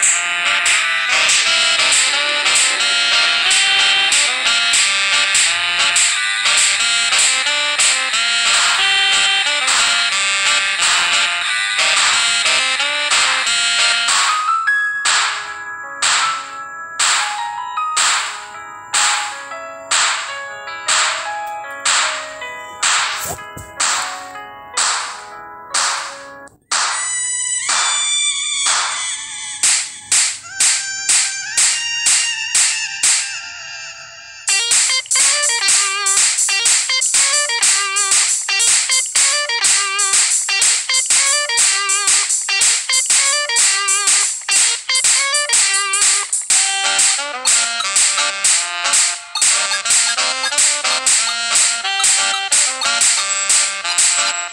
Thank Thank you.